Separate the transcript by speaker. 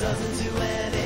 Speaker 1: doesn't do anything.